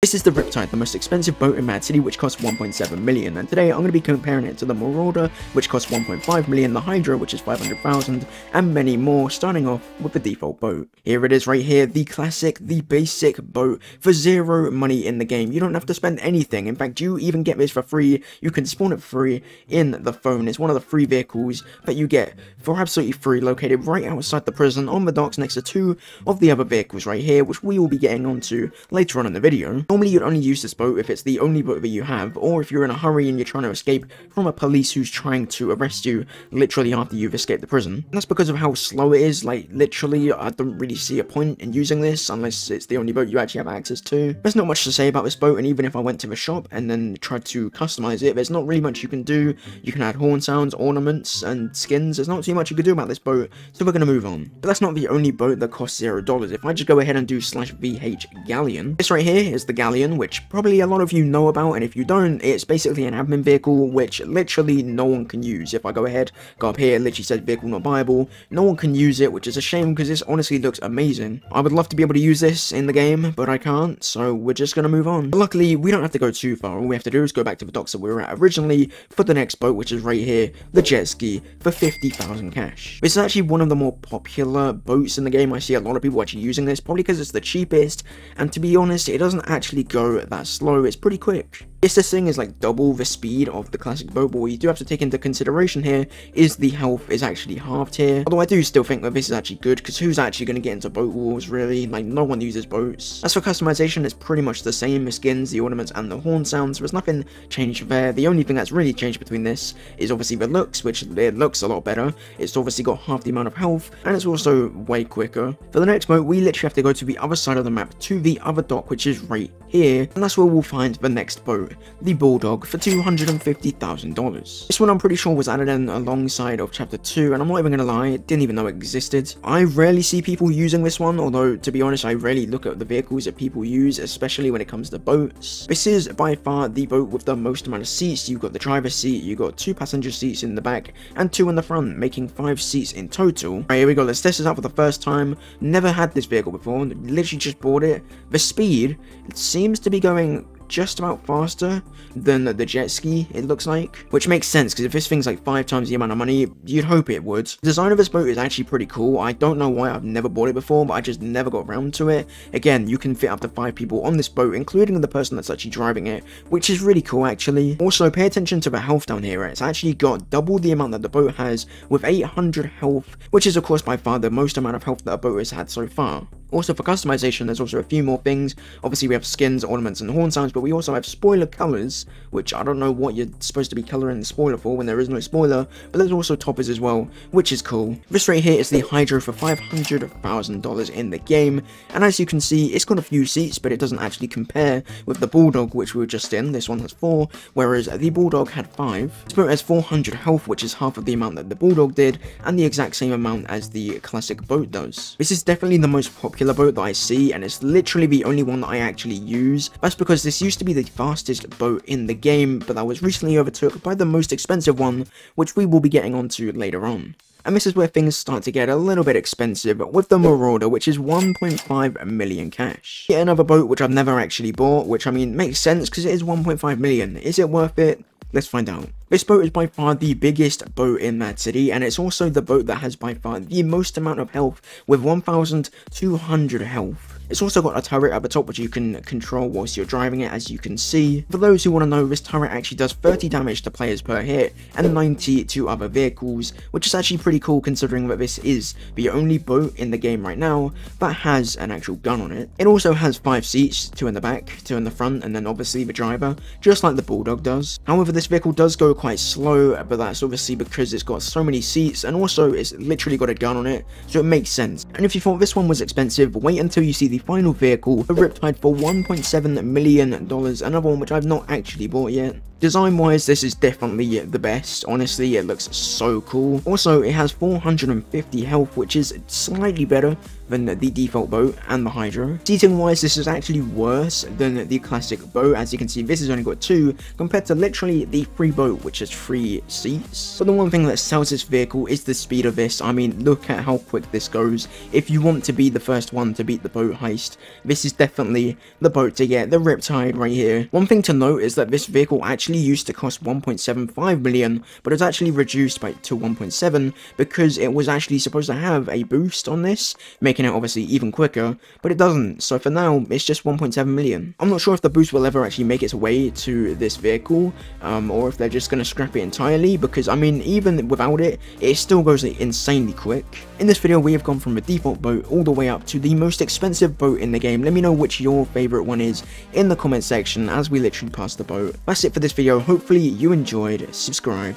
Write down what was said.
This is the Riptide, the most expensive boat in Mad City, which costs 1.7 million, and today I'm going to be comparing it to the Marauder, which costs 1.5 million, the Hydra, which is 500,000, and many more, starting off with the default boat. Here it is right here, the classic, the basic boat, for zero money in the game. You don't have to spend anything, in fact, you even get this for free, you can spawn it free in the phone. It's one of the free vehicles that you get for absolutely free, located right outside the prison on the docks next to two of the other vehicles right here, which we will be getting onto later on in the video. Normally you'd only use this boat if it's the only boat that you have, or if you're in a hurry and you're trying to escape from a police who's trying to arrest you literally after you've escaped the prison. And that's because of how slow it is, like literally I don't really see a point in using this unless it's the only boat you actually have access to. There's not much to say about this boat and even if I went to the shop and then tried to customize it, there's not really much you can do. You can add horn sounds, ornaments, and skins. There's not too much you can do about this boat, so we're to move on. But that's not the only boat that costs zero dollars. If I just go ahead and do slash VH Galleon, this right here is the Galleon, which probably a lot of you know about, and if you don't, it's basically an admin vehicle, which literally no one can use. If I go ahead, go up here, it literally says vehicle not buyable, no one can use it, which is a shame, because this honestly looks amazing. I would love to be able to use this in the game, but I can't, so we're just gonna move on. But luckily, we don't have to go too far, all we have to do is go back to the docks that we were at originally for the next boat, which is right here, the jet ski, for 50,000 cash. This is actually one of the more popular boats in the game, I see a lot of people actually using this, probably because it's the cheapest, and to be honest, it doesn't actually go that slow, it's pretty quick. Yes, this thing is like double the speed of the classic boat, but what you do have to take into consideration here is the health is actually halved here. Although I do still think that this is actually good, because who's actually going to get into boat wars, really? Like, no one uses boats. As for customization, it's pretty much the same, the skins, the ornaments, and the horn sounds. There's nothing changed there. The only thing that's really changed between this is obviously the looks, which it looks a lot better. It's obviously got half the amount of health, and it's also way quicker. For the next boat, we literally have to go to the other side of the map, to the other dock, which is right here, and that's where we'll find the next boat, the Bulldog, for $250,000. This one I'm pretty sure was added in alongside of Chapter 2, and I'm not even gonna lie, didn't even know it existed. I rarely see people using this one, although to be honest, I rarely look at the vehicles that people use, especially when it comes to boats. This is by far the boat with the most amount of seats. You've got the driver's seat, you've got two passenger seats in the back, and two in the front, making five seats in total. Right, here we go, let's test this out for the first time. Never had this vehicle before, literally just bought it. The speed, it seems to be going just about faster than the jet ski, it looks like. Which makes sense, because if this thing's like five times the amount of money, you'd hope it would. The design of this boat is actually pretty cool. I don't know why I've never bought it before, but I just never got around to it. Again, you can fit up to five people on this boat, including the person that's actually driving it, which is really cool actually. Also, pay attention to the health down here. It's actually got double the amount that the boat has, with 800 health, which is of course by far the most amount of health that a boat has had so far. Also for customization, there's also a few more things. Obviously we have skins, ornaments, and horn sounds, but we also have spoiler colors, which I don't know what you're supposed to be coloring the spoiler for when there is no spoiler, but there's also toppers as well, which is cool. This right here is the Hydra for $500,000 in the game, and as you can see, it's got a few seats, but it doesn't actually compare with the Bulldog, which we were just in. This one has four, whereas the Bulldog had five. Boat has 400 health, which is half of the amount that the Bulldog did, and the exact same amount as the classic boat does. This is definitely the most popular boat that I see, and it's literally the only one that I actually use. That's because this used to be the fastest boat in the game, but that was recently overtook by the most expensive one, which we will be getting onto later on. And this is where things start to get a little bit expensive with the Marauder, which is 1.5 million cash. Yet another boat which I've never actually bought, which I mean makes sense because it is 1.5 million. Is it worth it? Let's find out. This boat is by far the biggest boat in Mad City, and it's also the boat that has by far the most amount of health, with 1,200 health. It's also got a turret at the top which you can control whilst you're driving it as you can see. For those who want to know, this turret actually does 30 damage to players per hit and 90 to other vehicles, which is actually pretty cool considering that this is the only boat in the game right now that has an actual gun on it. It also has 5 seats, 2 in the back, 2 in the front, and then obviously the driver, just like the Bulldog does. However, this vehicle does go quite slow, but that's obviously because it's got so many seats and also it's literally got a gun on it, so it makes sense. And if you thought this one was expensive, wait until you see the final vehicle, a Riptide for $1.7 million, another one which I've not actually bought yet. Design wise, this is definitely the best. Honestly, it looks so cool. Also, it has 450 health, which is slightly better than the default boat and the Hydra. Seating wise, this is actually worse than the classic boat. As you can see, this has only got two compared to literally the free boat, which has three seats. But the one thing that sells this vehicle is the speed of this. I mean, look at how quick this goes. If you want to be the first one to beat the boat heist, this is definitely the boat to get, the Riptide right here. One thing to note is that this vehicle actually used to cost 1.75 million, but it's actually reduced by to 1.7 because it was actually supposed to have a boost on this, making it obviously even quicker, but it doesn't, so for now, it's just 1.7 million. I'm not sure if the boost will ever actually make its way to this vehicle, um, or if they're just going to scrap it entirely, because I mean, even without it, it still goes insanely quick. In this video, we have gone from a default boat all the way up to the most expensive boat in the game. Let me know which your favorite one is in the comment section as we literally pass the boat. That's it for this video. Hopefully you enjoyed. Subscribe.